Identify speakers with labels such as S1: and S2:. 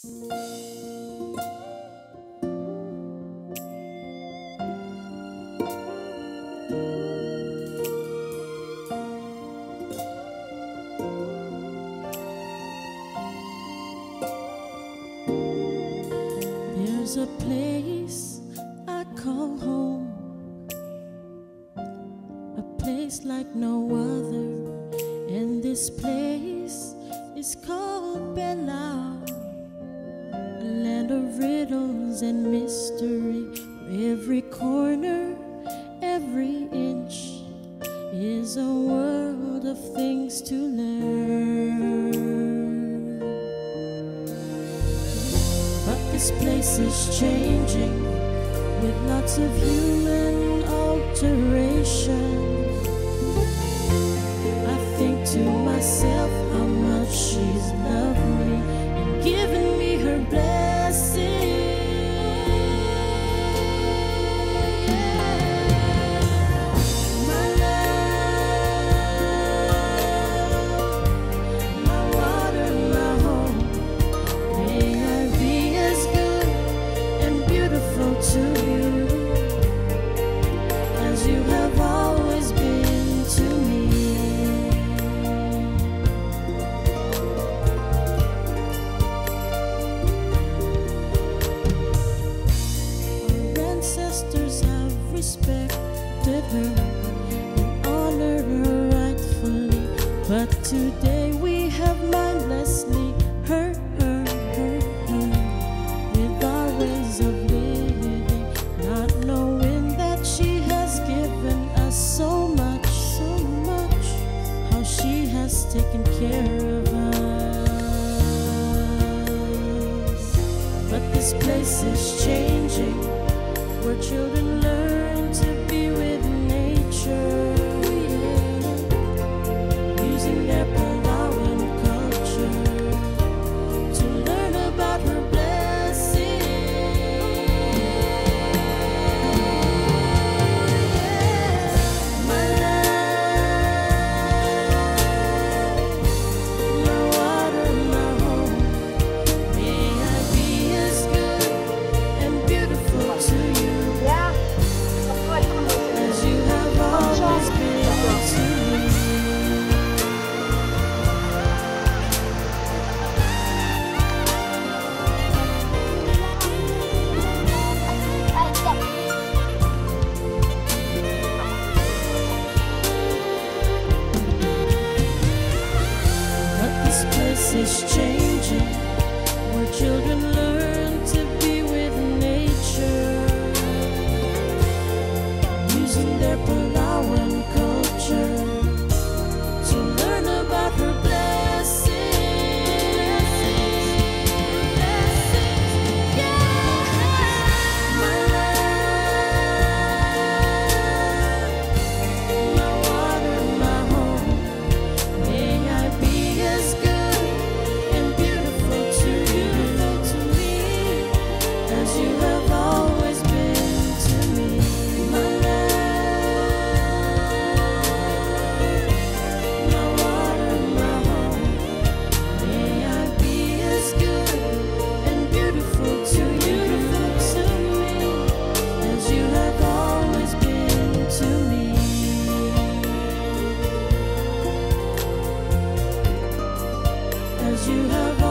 S1: There's a place I call home, a place like no other, and this place is called Belau, riddles and mystery. Every corner, every inch is a world of things to learn. But this place is changing with lots of human alteration. I think to myself and honored her rightfully, but today we have mindlessly hurt her, hurt her. With our ways of living, not knowing that she has given us so much, so much, how she has taken care of us. But this place is changing, where children learn to be with But you have